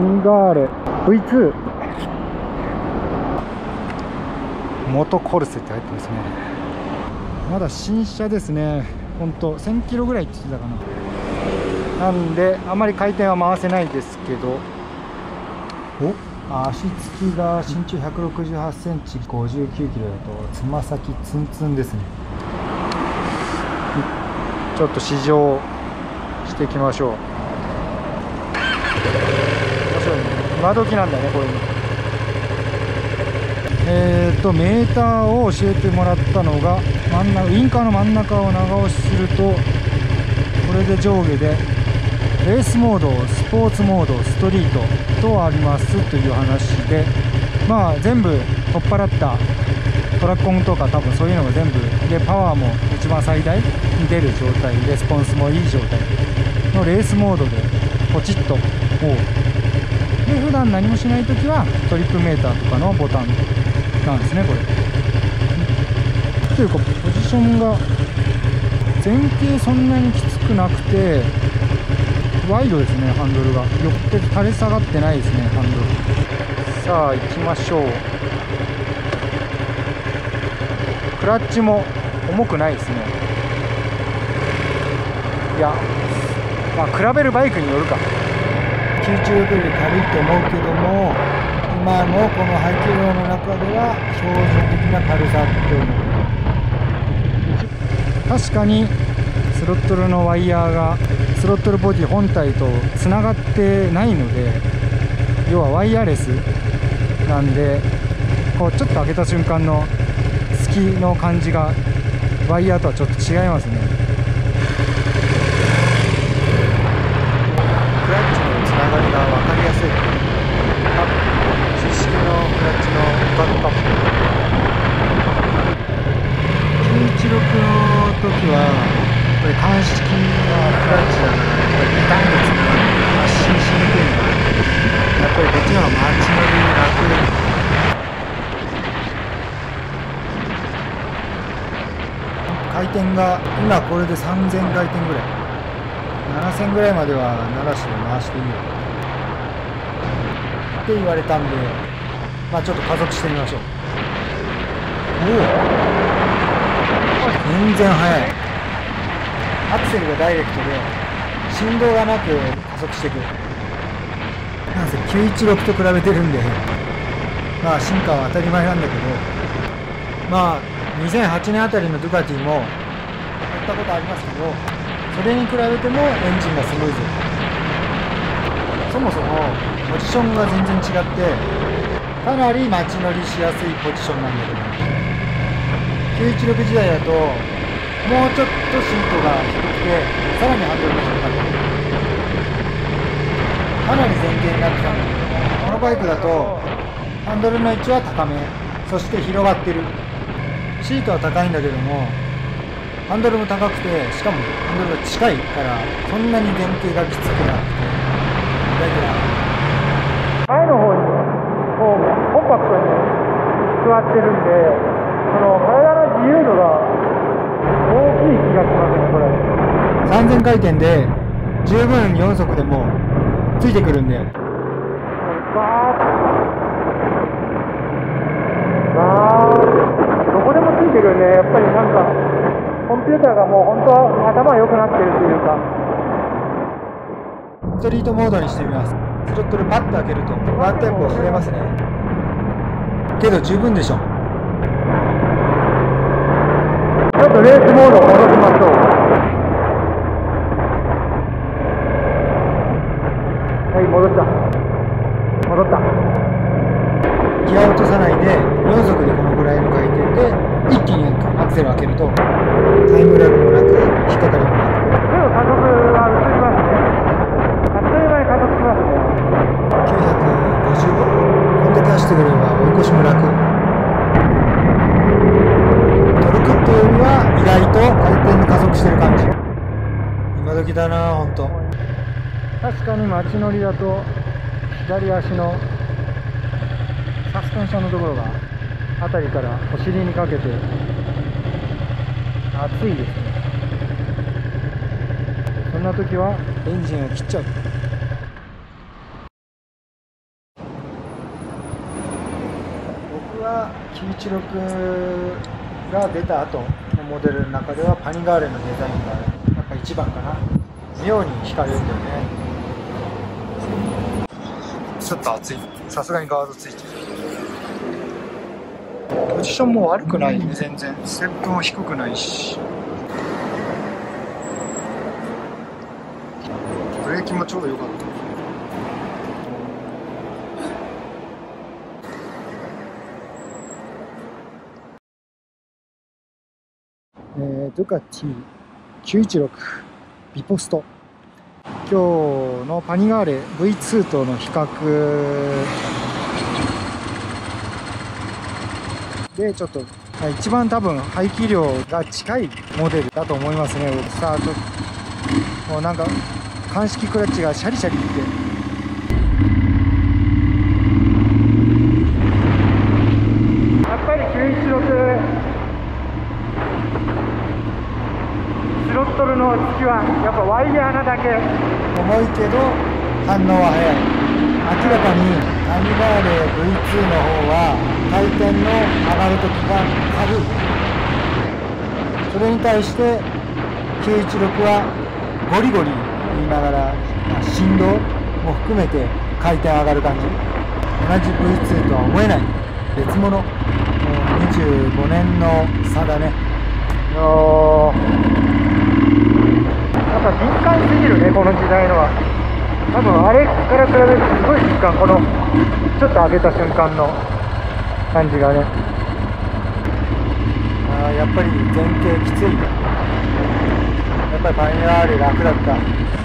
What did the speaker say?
ニガーレ V2 元コルセって入ってますね。まだ新車ですね。本当1000キロぐらいって言ってたかな。なんであまり回転は回せないですけど。お？足つきが身長168センチ59キロだとつま先ツンツンですね。ちょっと試乗していきましょう面白いね今時なんだねこういうのえーとメーターを教えてもらったのが真ん中ウインカーの真ん中を長押しするとこれで上下でレースモードスポーツモードストリートとありますという話でまあ全部取っ払ったトラッコンとか多分そういうのが全部でパワーも一番最大に出る状態レスポンスもいい状態のレースモードでポチッとこうで普段何もしない時はトリップメーターとかのボタンなんですねこれ。というかポジションが前傾そんなにきつくなくてワイドですねハンドルが。よって垂れ下がってないですねハンドル。さあ行きましょう。クラッチも重くないですね。いやまあ比べるバイクによるか。吸収力より軽いと思うけども今のこの排気量の中では標準的な軽さって思う確かにスロットルのワイヤーがスロットルボディ本体とつながってないので要はワイヤレスなんでこうちょっと開けた瞬間の隙の感じがワイヤーとはちょっと違いますねクラッチのつながりやすいタップ知識のクラッチのバックタップ916の時はやっぱり鑑識のクラッチだからやっぱり2段列に発進しにくいのがやっぱりこっちの方が街乗り楽回転が今これで3000回転ぐらい。7000ぐらいまでは鳴らして回していいよって言われたんでまあちょっと加速してみましょう。おお。全然速い。アクセルがダイレクトで振動がなく加速していくなんせ916と比べてるんでまあ進化は当たり前なんだけどまあ2008年あたりのドゥカティも乗ったことありますけどそれに比べてもエンジンがスムーズそもそもポジションが全然違ってかなり街乗りしやすいポジションなんだけど916時代だともうちょっとシートが低くてさらにハンドルが低かった。かなり前傾になってたんだけどこのバイクだとハンドルの位置は高めそして広がってる。シートは高いんだけどもハンドルも高くてしかもハンドルが近いからそんなに前傾がきつくなくて前の方にこうコンパクトに座ってるんでその体の自由度が大きい気がしますねこれ。3000回転で十分4速でもついてくるんでバー。どこでもついてるね。やっぱりなんかコンピューターがもう本当は頭良くなってるというかストリートモードにしてみます。スロットルパッと開けるとワンテンポ触れますね。けど十分でしょ。ちょっとレースモードを戻しましょう。はい戻った。戻った。ギアを落とさないで4速でこのぐらいの回転で一気にアクセルを開けるとタイムラグもなく引っかかりもなく。でも加速は移りますねあっという間に加速しますね950度こんだけ走ってくれば追い越しも楽トルクっていうよりは意外と回転で加速してる感じ。今時だな本当。確かに街乗りだと左足のサスペンションのところが辺りからお尻にかけて熱いですね。そんな時はエンジンを切っちゃう916が出た後のモデルの中ではパニガーレのデザインがやっぱ一番かな。妙に惹かれるんだよね。ちょっと熱い。さすがにガードついてる。ポジションも悪くない。ね全然。ステップも低くないし。ブレーキもちょうど良かったえー、ドゥカティ916ビポスト今日のパニガーレ V2 との比較。でちょっと一番多分排気量が近いモデルだと思いますね。スタート。もうなんか鑑識クラッチがシャリシャリってやっぱり916スロットルの突きはやっぱワイヤーなだけ。重いけど反応は速い。明らかにアニバーレ V2 の方は回転の上がる時が軽い。それに対して916はゴリゴリ言いながら振動も含めて回転上がる感じ。同じ V2 とは思えない。別物。もう25年の差だねやっぱ敏感すぎるねこの時代のは。多分あれから比べるとすごい敏感このちょっと上げた瞬間の感じがね。あやっぱり前傾きついやっぱりパイナーレ楽だった。